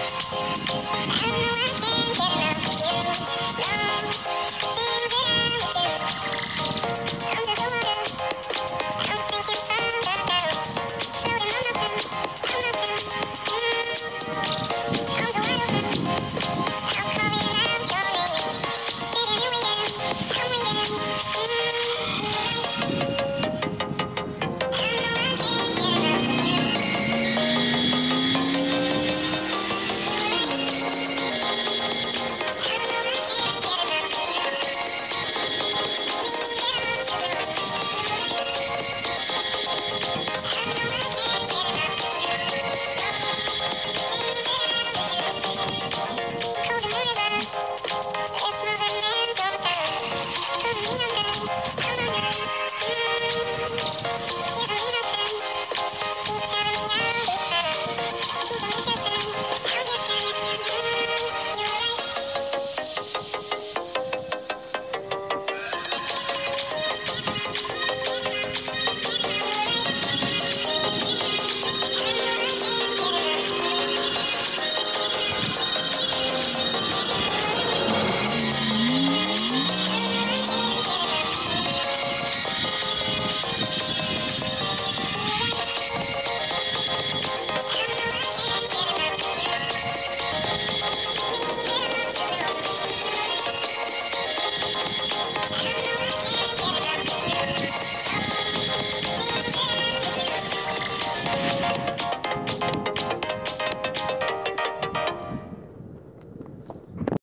Oh, my God.